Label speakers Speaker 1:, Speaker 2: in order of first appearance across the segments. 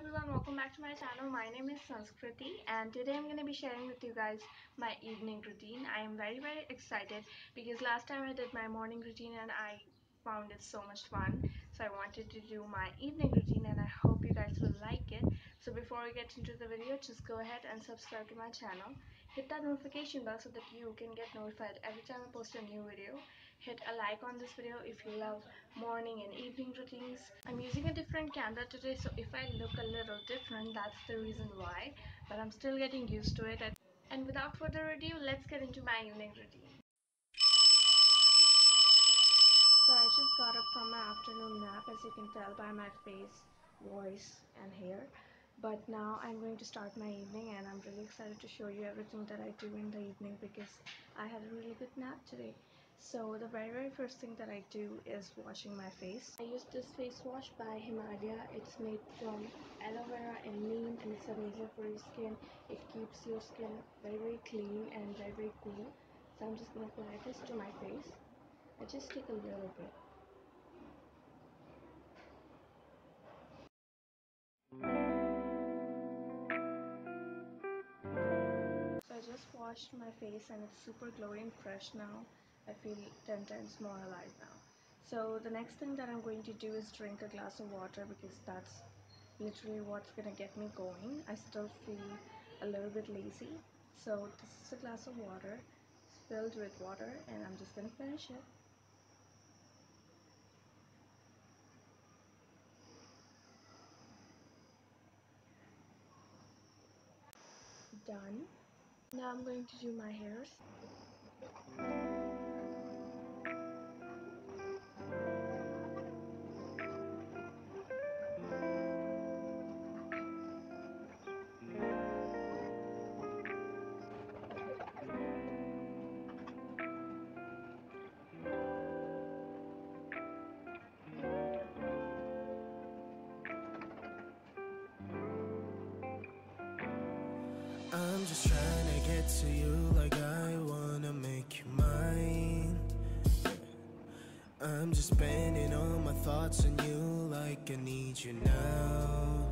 Speaker 1: everyone welcome back to my channel. My name is Sanskriti and today I'm going to be sharing with you guys my evening routine. I am very very excited because last time I did my morning routine and I found it so much fun. So I wanted to do my evening routine and I hope you guys will like it. So before we get into the video just go ahead and subscribe to my channel. Hit that notification bell so that you can get notified every time I post a new video. Hit a like on this video if you love morning and evening routines. I'm using a different camera today so if I look a little different that's the reason why but I'm still getting used to it. And without further ado let's get into my evening routine so I just got up from my afternoon nap as you can tell by my face, voice and hair. But now I'm going to start my evening and I'm really excited to show you everything that I do in the evening because I had a really good nap today. So the very very first thing that I do is washing my face. I use this face wash by Himalaya. It's made from aloe vera and neem and it's amazing for your skin. It keeps your skin very very clean and very very cool. So I'm just to apply this to my face. I just take a little bit. Just washed my face and it's super glowy and fresh now. I feel 10 times more alive now. So the next thing that I'm going to do is drink a glass of water because that's literally what's gonna get me going. I still feel a little bit lazy. So this is a glass of water. Filled with water and I'm just gonna finish it. done. Now I'm going to do my hairs.
Speaker 2: I'm just trying to get to you like I wanna make you mine. I'm just spending all my thoughts on you like I need you now.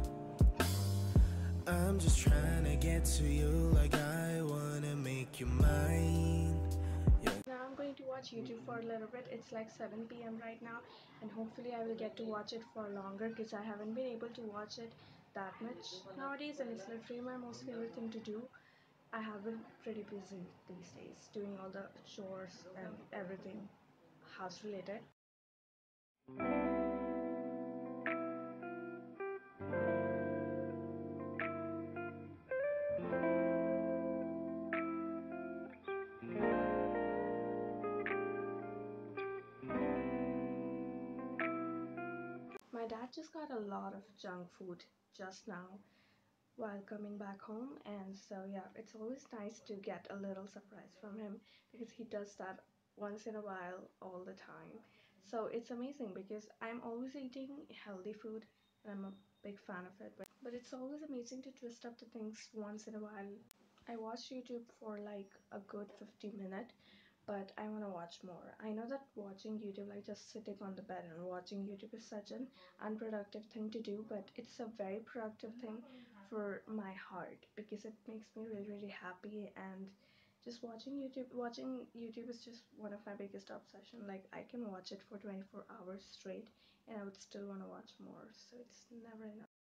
Speaker 2: I'm just trying to get to you like I wanna make you mine.
Speaker 1: Now I'm going to watch YouTube for a little bit. It's like 7 p.m. right now, and hopefully I will get to watch it for longer because I haven't been able to watch it that much nowadays, and it's literally my most favorite thing to do. I have been pretty busy these days doing all the chores and everything house related. My dad just got a lot of junk food just now while coming back home. And so yeah it's always nice to get a little surprise from him because he does that once in a while all the time. So it's amazing because I'm always eating healthy food and I'm a big fan of it. But, but it's always amazing to twist up the things once in a while. I watched YouTube for like a good 50 minutes but I want to watch more. I know that watching YouTube, like just sitting on the bed and watching YouTube, is such an unproductive thing to do, but it's a very productive thing for my heart because it makes me really, really happy. And just watching YouTube, watching YouTube is just one of my biggest obsession. Like I can watch it for 24 hours straight, and I would still want to watch more. So it's never enough.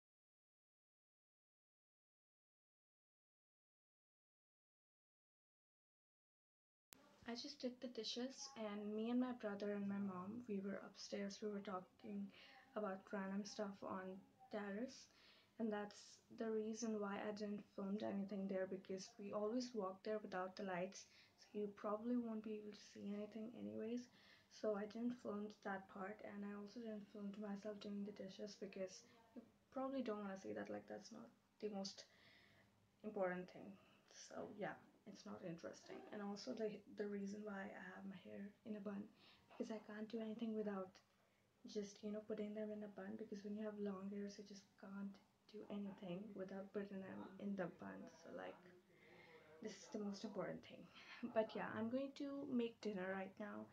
Speaker 1: I just did the dishes and me and my brother and my mom, we were upstairs, we were talking about random stuff on terrace and that's the reason why I didn't film anything there because we always walk there without the lights so you probably won't be able to see anything anyways. So I didn't film that part and I also didn't film myself doing the dishes because you probably don't want to see that like that's not the most important thing. So yeah it's not interesting. And also the the reason why I have my hair in a bun because I can't do anything without just you know putting them in a bun because when you have long hairs you just can't do anything without putting them in the bun. So like this is the most important thing. But yeah I'm going to make dinner right now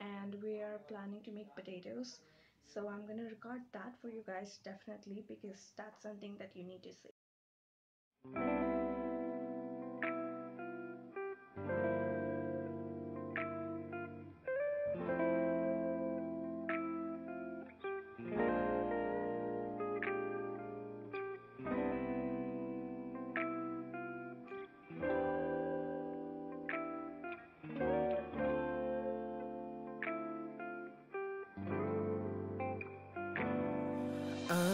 Speaker 1: and we are planning to make potatoes. So i'm gonna record that for you guys definitely because that's something that you need to see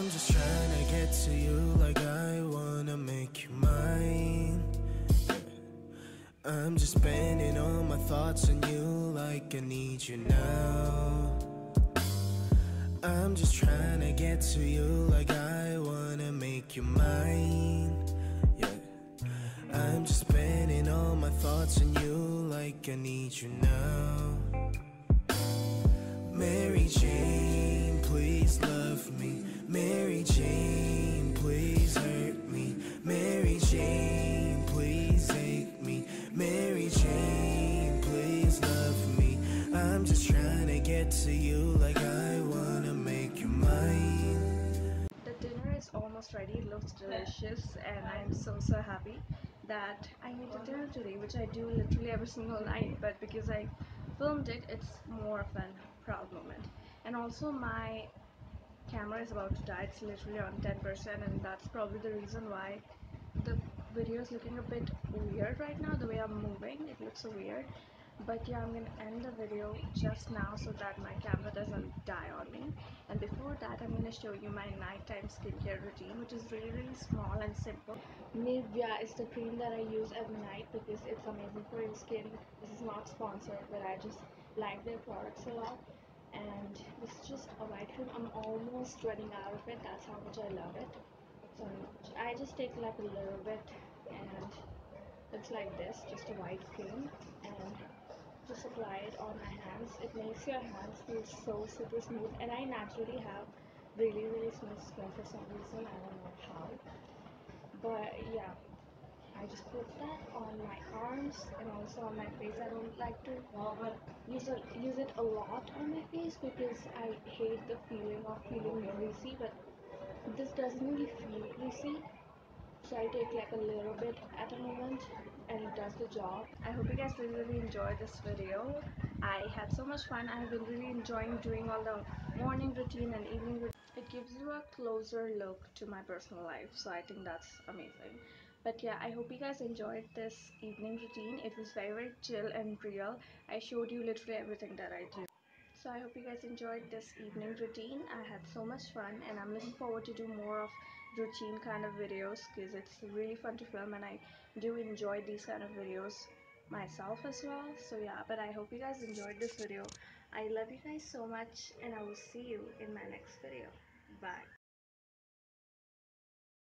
Speaker 2: I'm just trying to get to you like I wanna make you mine. I'm just spending all my thoughts on you like I need you now. I'm just trying to get to you like I wanna make you mine. Yeah. I'm just spending all my thoughts on you like I need you now.
Speaker 1: Almost ready it looks delicious and i'm so so happy that i made the dinner today which i do literally every single night but because i filmed it it's more of an proud moment. And also my camera is about to die it's literally on 10% and that's probably the reason why the video is looking a bit weird right now the way i'm moving it looks so weird. But yeah i'm gonna end the video just now so that my camera doesn't die on me. And before that i'm gonna show you my nighttime skincare routine which is really really small and simple. Nivea is the cream that i use at night because it's amazing for your skin. This is not sponsored but i just like their products a lot. And this is just a white cream. I'm almost running out of it. That's how much i love it. So i just take like a little bit and it's like this just a white cream. And just apply it on my hands it makes your hands feel so super smooth and i naturally have really really smooth skin for some reason i don't know how but yeah I just put that on my arms and also on my face. I don't like to use it, use it a lot on my face because I hate the feeling of feeling greasy. But this doesn't really feel greasy, so I take like a little bit at a moment and it does the job. I hope you guys really really enjoyed this video. I had so much fun. I have been really enjoying doing all the morning routine and evening routine. It gives you a closer look to my personal life, so I think that's amazing. But yeah, I hope you guys enjoyed this evening routine. It was very very chill and real. I showed you literally everything that I do. So I hope you guys enjoyed this evening routine. I had so much fun and I'm looking forward to do more of routine kind of videos because it's really fun to film and I do enjoy these kind of videos myself as well. So yeah, but I hope you guys enjoyed this video. I love you guys so much and I will see you in my next video. Bye.